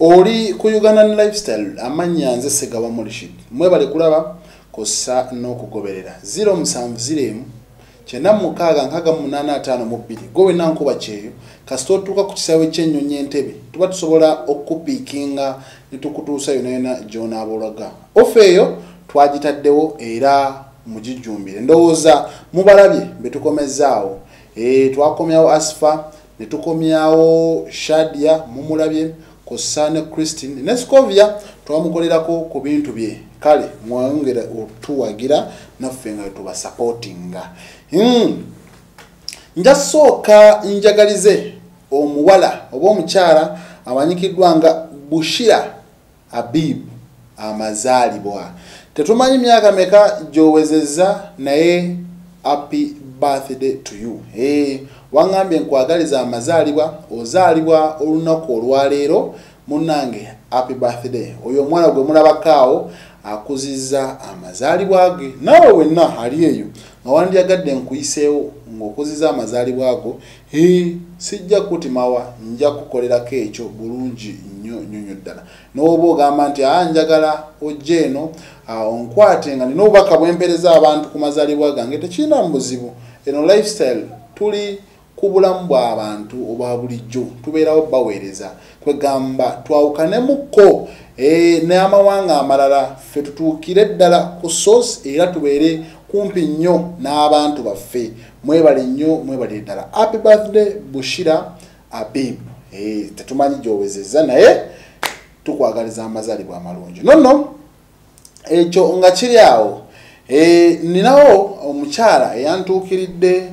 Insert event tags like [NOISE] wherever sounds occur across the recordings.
oli ku ugandan lifestyle amannya nze segaba mulishid mwebale kulaba kossa n'okugoberera. 0701 kyenda mukaaga nkaaga munaana ataano mu bbiri. Gwe wenna nkuba kyeyo. Kasita otuuka ku kisaawe ky'ennyonyi entebe tuba tusobola okukupiikinga ne tukutuusa yona yona gy'onaaba olaga ofa eyo twagitaddewo era mugijjumbire ndowooza mubalabye be tukomezzaawo e, twakomyawo asfa ne tukomyawo shadia mumulabye kossa ne christine ne scovia twamukolerako ku bintu bye. Kale mwongera otuwagira naffe nga tubasapootinga mm. njasooka njagalize omuwala oba omukyala amanyikiddwa nga bushira abib amazaalibwa tetumanyi myaka meka gyowezezza naye happy birthday to you. Hey, waŋŋambye nkwagaliza amazaalibwa ozaalibwa olunaku olwaleero munnange happy birthday. Oyo omwana gwe mulabakaawo akuzizza amazaalibwa ge. Naawe wenna ali eyo. Nga wandyagadde nkuyiseewo ng'okuzizza amazaalibwa ago. Sijja kutimawa nja kukolerako ekyo bulungi nnyo nyonyo ddala. N'oba ogamba nti aa njagala ojja eno onkwate nga nina obubaka bwempereza abantu ku mazaalibwa gange tekirina mu buzibu eno lifestyle tuli ku bulamu bw'abantu obwa bulijjo. Tubeerawo baweereza. Kwegamba twawukanemukko e, n'amawanga amalala ffe tutuukire ddala ku source era tubeere kumpi nnyo n'abantu baffe. Mwebale nnyo mwebale ddala. Happy birthday bushira abib. E, tetumanyi gyowezezza naye tukwagaliza amazaalibwa amalungi. Nonno ekyo nga kiri awo. E, ninawo omukyala eyantuukiridde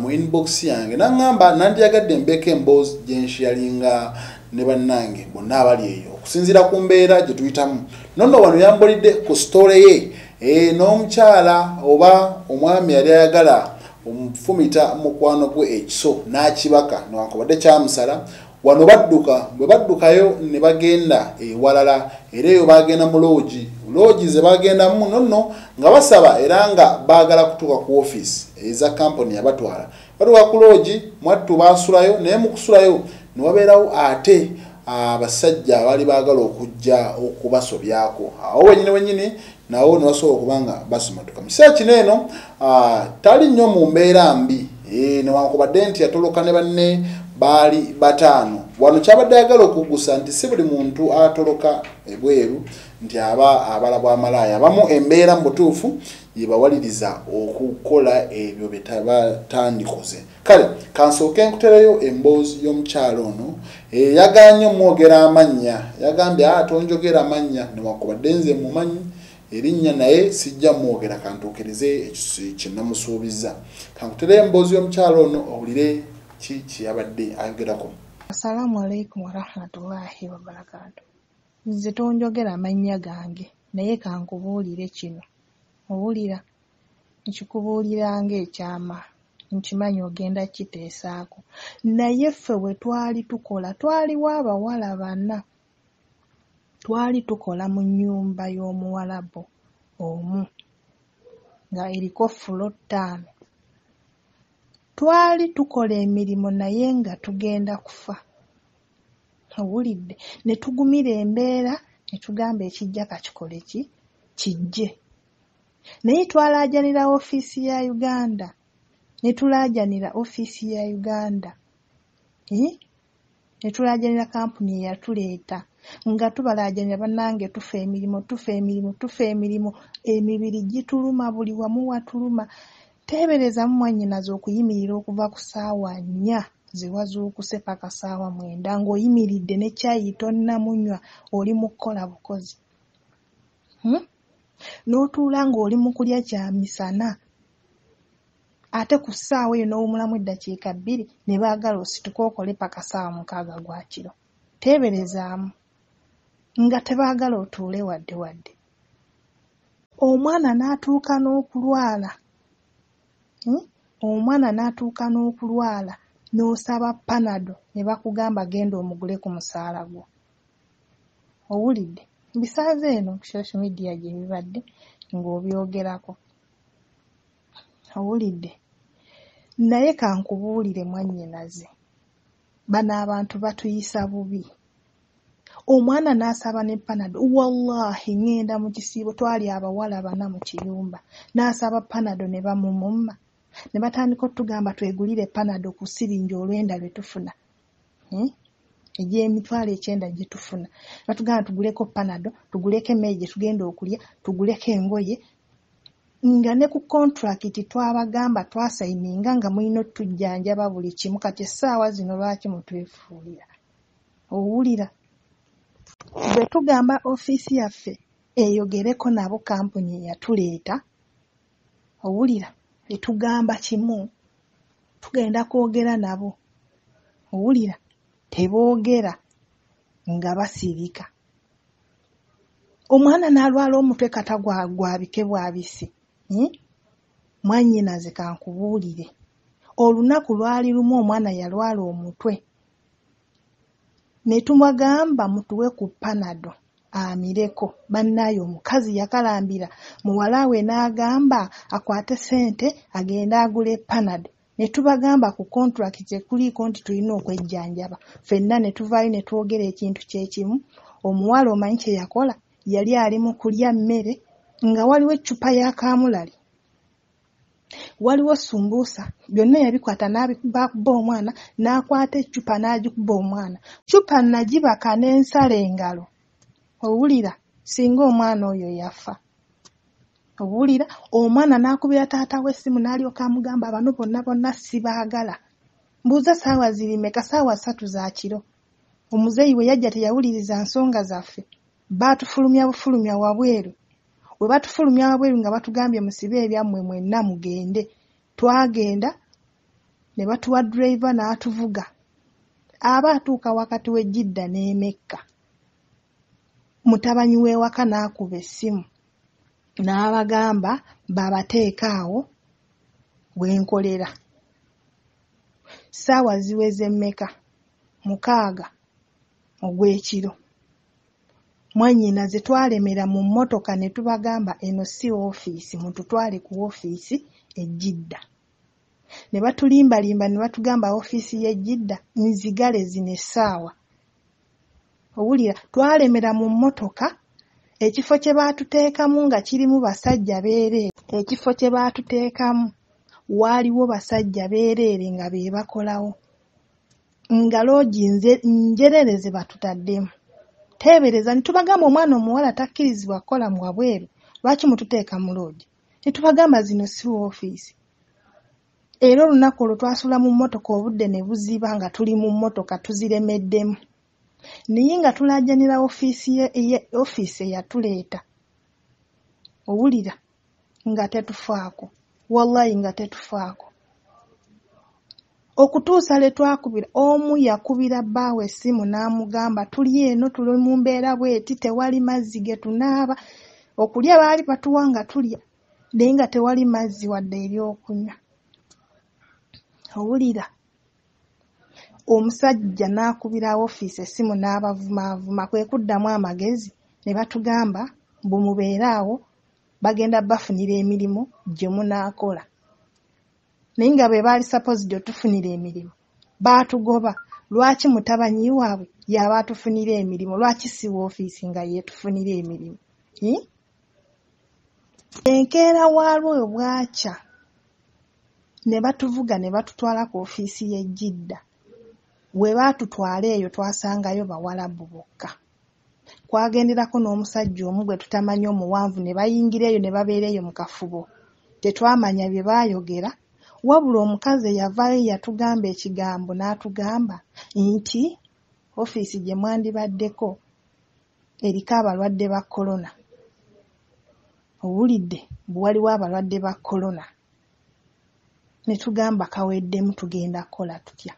mu inbox yange. Naŋŋamba nandyagadde mbeeko emboozi gyenshiyalinga ne bannange bonna abali eyo. Okusinziira ku mbeera gye tuyitamu. Nonno wano yambulidde ku sitole ye. E, n'omukyala oba omwami yali ayagala omufumita mukwano gwe ekiso n'akibaka newankubadde kyamusala wano badduka bwe baddukayo ne bagenda ewalala era eyo bagenda mu loogi loogi ze bagendamu nonno nga basaba era nga baagala kutuuka ku ofiisi eza kampuni yabatwala batuuka ku loogi mwattu baasulayo naye mu kusulayo ne wabeerawo ate abasajja abaali baagala okujja okubasobyako. Awo wenyini wenyini nawo ne basobola okuba nga basimatuka mu kiseera kino eno tali nnyo mu mbeera mbi. Newankubadde nti yatoloka ne banne baali bataano. Wano kyabadde ayagala okugusa nti si buli muntu atoloka ebweru nti aba abala bwamalaaya abamu embeera mu butuufu yebawaliriza okukola ebyo byebatandikoze kale kansooke nkuterayo emboozi y'omukyalo ono yaganye omwogera amannya yagambye a tonjogera amannya newankubadde nze mumanyi erinnya naye sijja mwogera kantuukirize kyenamusuubiza kankuterayo emboozi y'omukyalo ono owulire ki kyeyabadde ayogerako asalaamu alaikum warahmatullahi wabarakatu nze tonjogera amannya gange naye kankubuulire kino. Owulira nkikubuulira ng'ekyama nkimanyi ogenda kiteesaako. Naye ffe bwe twali tukola twaliwo abawala bana. Twali tukola mu nnyumba y'omuwalabu omu nga eriko fulo ttaano twali tukola emirimu naye nga tugenda kufa. Owulidde? Ne tugumira embeera ne tugamba ekijja kakikole ki? Kijje. Naye twalaajanira ofiisi ya uganda. Ne tulaajanira ofiisi ya uganda. Ne tulaajanira kampuni eyatuleeta nga tubalaajanira bannange tufa emirimu tufa emirimu tufa emirimu. Emibiri gituluma buli wamu watuluma teeberezamu mwannyinaze okuyimirira okuva ku ssaawa nnya zewazuukuse paka ssaawa mwenda ng'oyimiridde ne caayi tonnamunywa oli mu kukola bukozi. N'otuula ng'oli mu kulya kya misana. Ate ku ssaawa eyo n'owumulamu eddakiika bbiri ne baagala osituke okole paka ssaawa mukaaga gwa kiro. Teeberezaamu. Nga tebaagala otuule wadde wadde. Omwana n'atuuka n'okulwala omwana n'atuuka n'okulwala n'osaba panado ne bakugamba genda omugule ku musaala gwo. Owulidde? Bisaaze eno ku social media gye bibadde ng'obyogerako. Owulidde? Naye kankubuulire mwannyinaze bano abantu batuyisa bubi. Omwana n'asaba ne panado wallahi ŋŋenda mu kisiibo twali abawala bana mu kiyumba. N'asaba panado ne bamumumma ne batandika otugamba twegulire panado ku siringi olwenda lwe tufuna. Hmm? egy'emitwalo ekyenda gye tufuna. Batugamba tuguleko panado tuguleko emmere gye tugenda okulya tuguleko engoye. Nga ne ku kontrakiti twabagamba twasayininga nga mulina otujjanjaba buli kimu. Kati essaawa zino lwaki mutwefuulira? Owulira? Bwe tugamba ofiisi yaffe eyogereko nabo kampuni eyatuleeta owulira etugamba kimu. Tugenda kwogera nabo. Owulira? Teboogera nga basirika. Omwana n'alwala omutwe kata gwa- gwabike bwabisi hmm? mwannyinaze kankubuulire. Olunaku lwali lumu omwana yalwala omutwe. Ne tubagamba mutuwe ku panado amireko. Bannaayo omukazi yakalambira. Muwala we n'agamba akwate ssente agende agule panado ne tubagamba ku kontrakiti ekuliiko nti tulina okwejjanjaba ffenna ne tuvaayo ne twogera ekintu kyekimu omuwala omanyi kye yakola? Yali ali mu kulya mmere nga waliwo eccupa ya kaamulali waliwo sumbuusa. Byonna yabikwata n'abibakuba omwana n'akwata eccupa n'agikuba omwana. Ccupa nagibaka n'ensala engalo owulira singa omwana oyo yafa. Owulira omwana n'akubira taata we essimu n'alyoka amugamba bano bonna bonna sibaagala. Mbuuza saawa ziri meka saawa ssatu za kiro. Omuzeeyi bwe yajja teyawuliriza nsonga zaffe. Baatufulumya bufulumya wabweru. Bwe batufulumya wabweru nga batugambye musibe ebyammwe mwenna mugende. Twagenda ne batuwa dulaiva n'atuvuga. Aba atuuka wakati w'ejjidda n'emekka mutabanyi w'ewaka n'akuba essimu n'abagamba babateeke awo wenkolera ssaawa ziweze mmeka? Mukaaga ogw'ekiro. Mwannyinaze twalemera mu mmotoka ne tubagamba eno si woofiisi mututwale ku woofiisi ejjidda ne batulimbalimba ne batugamba woofiisi y'ejjidda nzigale zino essaawa owulira twalemera mu mmotoka ekifo kye baatuteekamu nga kirimu basajja beereere ekifo kye baatuteekamu waaliwo basajja beereere nga be bakolawo. Nga loogi njerere ze batutaddemu. Teebereza ne tubagamba omwana omuwala takkirizibwa kukola mu wabweru lwaki mututeeka mu loogi? Ne tubagamba zino si woofiisi. Era olunaku olwo twasula mu mmotoka obudde ne buziba nga tuli mu mmotoka tuziremeddemu naye nga tulaajanira ofiisi ofiisi eyatuleeta owulira nga tetufaako wallayi nga tetufaako. Okutuusa lwe twakubira omu yakubira bbaawe essimu n'amugamba tuli eno tuli mu mbeera bweti tewali mazzi ge tunaaba okulya baali batuwa nga tulya naye nga tewali mazzi wadde eryokunywa owulira omusajja n'akubira ofiisi essimu n'abavumaavuma kwe kuddamu amagezi ne batugamba mbu mubeere awo bagenda bafunira emirimu gye munaakola. Naye nga bwe baali sapozidi otufunira emirimu baatugoba lwaki mutabanyi waabwe yaba atufunira emirimu? Lwaki si woofiisi nga yeetufunira emirimu? Enkeera waalwo bwakya ne batuvuga ne batutwala ku ofiisi y'ejjidda bwe baatutwala eyo twasangayo bawalabu bokka. Kwagenderako n'omusajja omu gwe tutamanyi omuwanvu ne bayingira eyo ne babeera eyo mu kafubo. Tetwamanya bye baayogera wabula omukazi eyavaayo yatugamba ekigambo n'atugamba nti ofiisi gye mwandibaddeko eriko abalwadde ba korona owulidde bwe waliwo abalwadde ba korona ne tugamba kaweddemu tugenda kukola tutya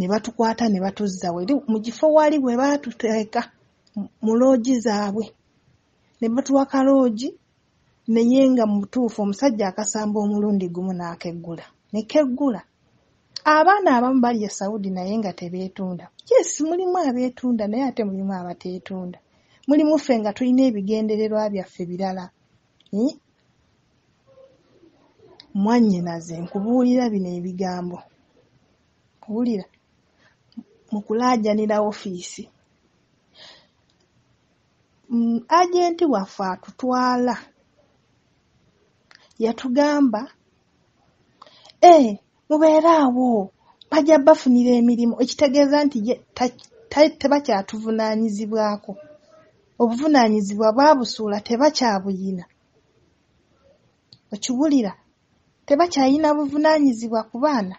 ne batukwata ne batuzza weri mu kifo wali bwe baatuteeka mu- loogi zaabwe. Ne batuwa kaloogi naye nga mu butuufu omusajja akasamba omulundi gumu n'akeggula. Ne keggula. Abaana abamu bali e Saudi naye nga tebeetunda. Yes mulimu abeetunda naye ate mulimu abateetunda. Mulimu ffe nga tulina ebigendererwa byaffe birala. Hmm? mwannyinaze nkubuulira bino ebigambo. Wulira mu kulaajanira ofiisi. Mm, agenti waffe atutwala yatugamba e mubeere awo bajja bafunira emirimu ekitegeeza nti tebakyatuvunaanyizibwako. Obuvunaanyizibwa bwabusuula tebakyabuyina. Okiwulira tebakyayina buvunaanyizibwa ku baana?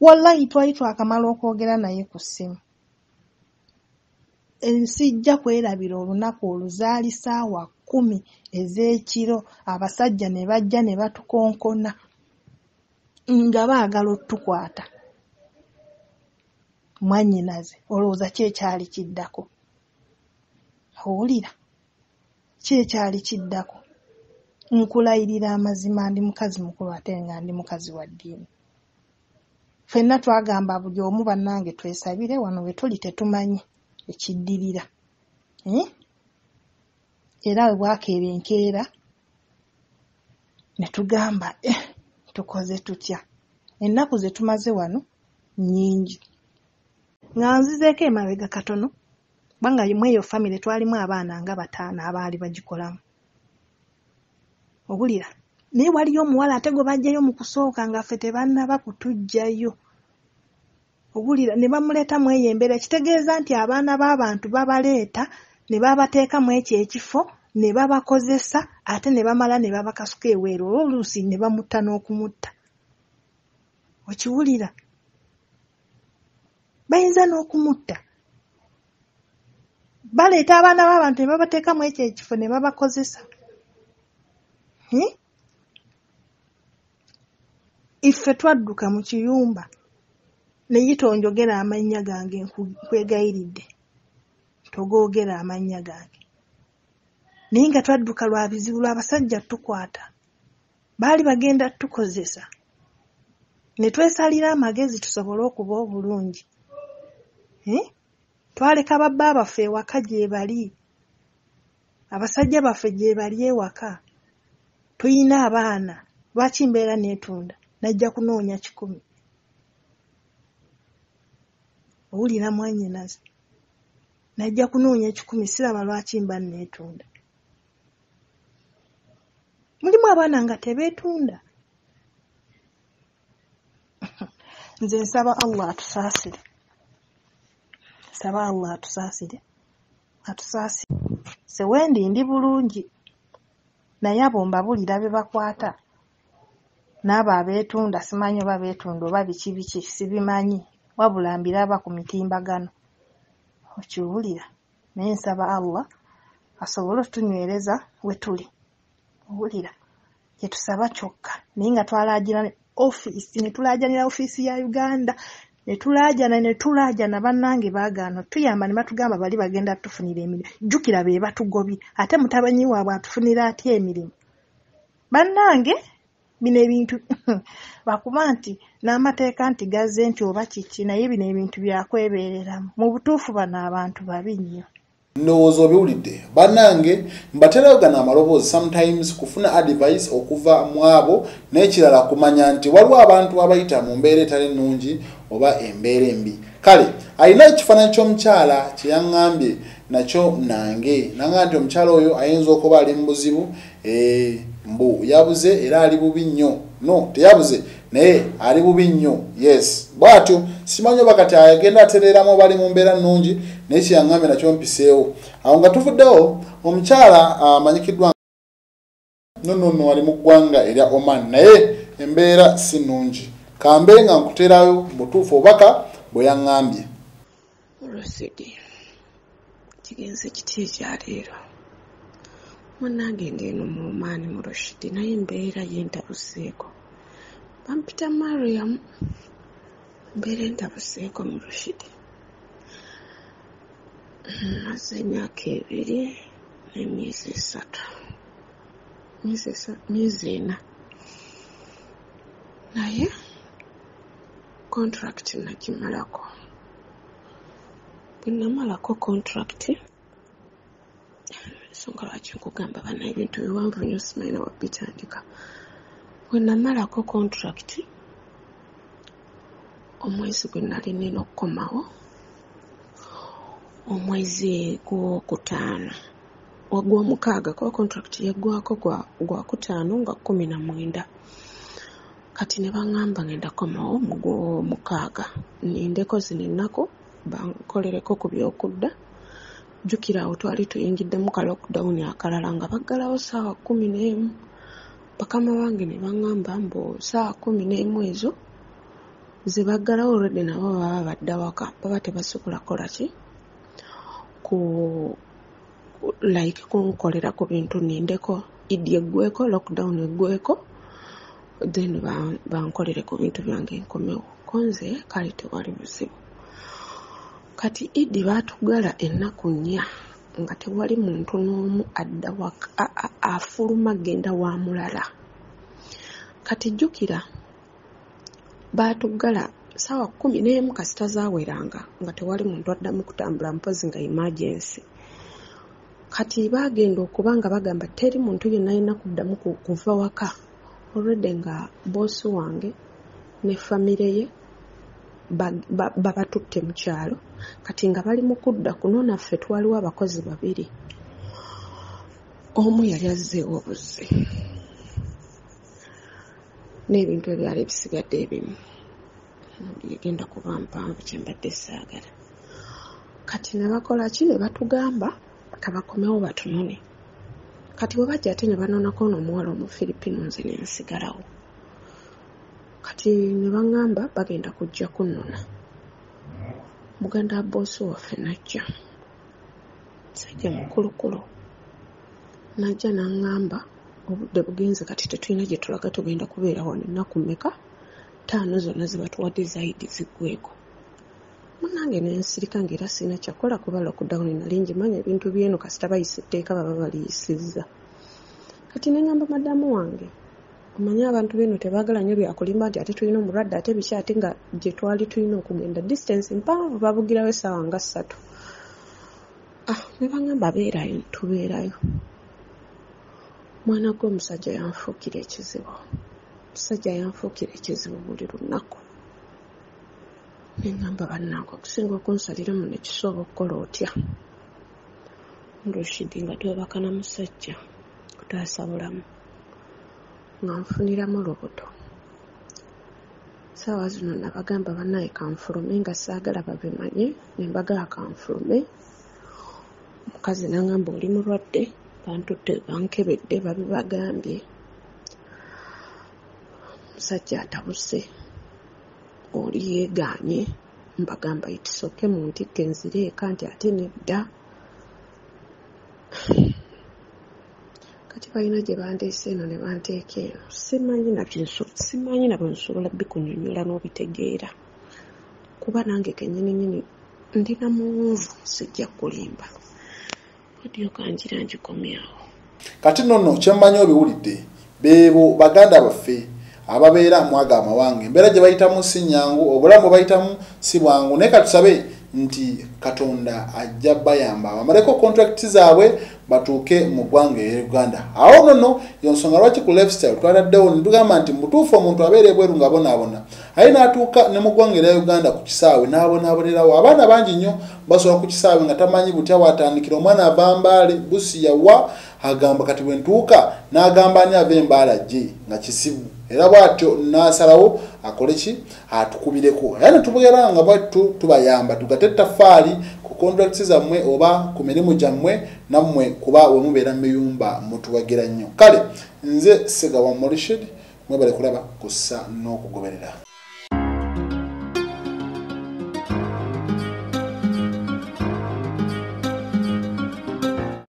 Wallahi twali twakamala okwogera naye ku ssimu. Ensijja kwerabira olunaku oluzaali saawa kkumi ez'ekiro abasajja ne bajja ne batukonkona nga baagala otukwata. Mwannyinaze olowooza ki ekyali kiddako? Owulira ki ekyali kiddako? Nkulayirira amazima ndi mukazi mukulu ate nga ndi mukazi wa ddiini ffenna twagamba buli omu bannange twesabire wano we tuli tetumanyi ekiddirira. Eh? era bwe bwakeera enkeera ne tugamba eh, tukoze tutya? Ennaku ze tumaze wano nnyingi. Nga nzizeeko emabega katono kubanga mu eyo famire twalimu abaana nga bataano abaali bagikolamu. Owulira naye waliyo omuwala ate gwe bajjayo mu kusooka nga ffe tebannaba kutuggyayo. Owulira ne bamuleeta mu eyo embeera ekitegeeza nti abaana b'abantu babaleeta ne babateeka mu ekyo ekifo ne babakozesa ate ne bamala ne babakasuka eweero olwo oluusi ne bamutta n'okumutta. Okiwulira? Bayinza n'okumutta. Baleeta abaana b'abantu ne babateeka mu ekyo ekifo ne babakozesa Iffe twadduka mu kiyumba naye tonjogera amannya gange nkwegayiridde. Togoogera amannya gange. Naye nga twadduka lwa bizibu lw'abasajja tukwata. Baali bagenda tukozesa. Ne twesalira amagezi tusobole okuba obulungi. Eh? twaleka babba baffe ewaka gye bali. Abasajja baffe gye bali ewaka. Tuyina abaana. Lwaki mbeera neetunda najja kunoonya kikumi. Owulira mwannyinaze najja kunoonya ekikumi siraba lwaki mba neetunda mulimu abaana nga tebeetunda. [LAUGHS] Nze nsaba allah atusaasire. Nsaba allah atusaasire. Atusaasire. Sewendi ndi bulungi. Naye abo mbabulira be bakwata n'abo abeetunda simanyi oba beetunda oba biki biki sibimanyi. Wabula mbiraba ku mitimbagano. Okiwulira naye nsaba allah asobole otunywereza we tuli. Owulira kye tusaba kyokka. Naye nga twalaajana ofiisi ne tulaajanira ofiisi ya uganda ne tulaajana ne tulaajana bannange baagaana. Tuyamba ne batugamba bali bagenda tufunira emirimu. Jjukira be batugobye ate mutabanyi waabwe atufunira atya emirimu? Bannange bino ebintu [LAUGHS] bakuba nti n'amateeka nti gazze nti oba kiki naye bino ebintu byakwebeereramu mu butuufu bano abantu babi nnyo. Ndowooza obiwulidde. Bannange mbaterayo gano amaloboozi sometimes kufuna advice okuva mu abo n'ekirala kumanya nti waliwo abantu abayita mu mbeera etali nnungi oba embeera embi. Kale alina ekifaananyi ky'omukyala kye yaŋŋambye nakyo nange. Nanga nti omukyala oyo ayinza okuba ali mu buzibu eh, mbu yabuze era ali bubi nnyo. No teyabuze naye ali bubi nnyo. Yes. Bwatyo simanyi oba kati agenda atereramu bali mu mbeera nnungi naye kyeyaŋŋambye nakyo mpiseewo. Awo nga tuvuddewo omukyala amanyikiddwa nonono ali mu ggwanga erya oman naye embeera si nnungi. Kambe nga nkuterayo butuufu obubaka bwe yaŋŋambye. Olwesidi kigenze kiti ekyaleero? Munange ngeno mu maani mu rushidi naye embeera yentabuseeko. Bampita mariam mbeera entabuseeko mu rushidi maze emyaka ebiri n'emyezi esatu myezi ena. Naye contract nagimalako bwe namalako contract. Ensonga lwaki nkugamba bana ebintu biwanvu nnyo simanyi na wabitandika bwe namalako contract omwezi gwe nali nina okukomawo omwezi gwokutaano ogwomukaaga kuba contract yeggwako gwa gwakutaano nga kumi na mwenda. Kati ne baŋŋamba ngenda komawo mu gwomukaaga nindeko zino ennaku bankolereko ku byokudda. Jjukira awo twali tuyingiddemu ka lockdown akalala nga baggalawo saawa kumi n'emu. Bakama bange ne baŋŋamba mbu saawa kumi n'emu ezo ze baggalawo olwedde nabo baba badda waka baba tebasobola kola ki? Ku like kunkolera ku bintu nindeko idi eggweko lockdown eggweko then bankolere ku bintu byange nkomewo konze kale tewali buzibu kati idi baatugala ennaku nnya nga tewali muntu n'omu adda waka afuluma genda wa mulala. Kati jjukira baatugala saawa kumi n'emu kasita zaaweranga nga tewali muntu addamu kutambula mpozi nga emergency. Kati baagenda okuba nga bagamba teri muntu yenna yenna kuddamu kuva waka. Olwedde nga boosi wange ne famire ye babatutte mu kyalo. Kati nga bali mu kudda kuno naffe twaliwo abakozi babiri. Omu yali azzeewo obuzzi n'ebintu ebyali bisigadde ebimu. Egenda kuba mpanvu kyembadde saagala. Kati ne bakola ki? Ne batugamba kabakomewo batunone kati bwe bajja ate ne banoonako n'omuwala omufiripino nze ne nsigalawo kati ne baŋŋamba bagenda kujja kunnona muganda wa boosi waffe najja. Sajja mukulukulu najja n'aŋŋamba obudde bugenze kati tetulina gye tulaga tugenda kubeera wano ennaku mmeka? Ttaano zonna ze batuwadde zaidi ziggweko munange nensirika ngaera sirina kyakola kuba lockdown nali njimanya ebintu byeno kasita bayisa etteeka baba baliyisizza kati neŋŋamba madamu wange omanyi abantu beno tebaagala nnyo byakulimba nti ate tulina omulwadde ate biki ate nga gye twali tulina okugenda distance mpanvu babugirawo essaawa nga ssatu. Ah ne baŋŋamba beerayo tubeerayo. Mwana gw'omusajja yanfuukira ekizibu. Omusajja yanfuukira ekizibu buli lunaku. Neŋŋamba bannange okusinga okunsaliramu nekisobola okukola otya? Nrushidi nga twebaka na musajja kutaasa bulamu nga nfuniramu lubuto. Saawa zino nabagamba bannaye kanfulume nga saagala babimanye nembagala kanfulume. Omukazi nangamba oli mulwadde? Bantutte bankebedde babibagambye. Omusajja atabuse oli yeegaanye mbagamba itisoke mu ntikke nzire eka nti ate nedda kati balina gye bandeese eno ne banteeka eno simanyi simanyi nabwe nsobola bikunyonyola n'obitegeera. Kuba nange kenyininyini ndina muwunvu sijja kulimba odiyo kanjira ngikomyawo kati nonno kyemmanyi obiwulidde beebo baganda baffe ababeera mwaga amawange embeera gye bayitamu si nyangu obulamu bayitamu si bwangu. Naye katusabe nti katonda ajja bayamba bamaleko contract zaabwe batuuke mu ggwanga eya uganda. Awo nono yonsonga lwaki ku lifestyle twaladdewo netugamba nti mutuufu omuntu abeera ebweru nga abonaabona aye n'atuuka ne mu ggwanga erya uganda ku kisaawe n'abonaabonerawo. Abaana bangi nnyo basobola ku kisaawe nga tamanyi butya watandikira omwana ava mbaale busi yawa agamba kati bwe ntuuka n'agamba ani ava embaala gye nga kisibu era bwatyo nasalawo akole ki? Atukubireko. Era netubugera nga bwattu tubayamba tugate ettafaali ku contracts zammwe oba ku mirimu gyammwe nammwe kuba wemubeera miyumba mutuwagira nnyo. Kale nze segawa morishid mwebale kulaba kussa n'okugoberera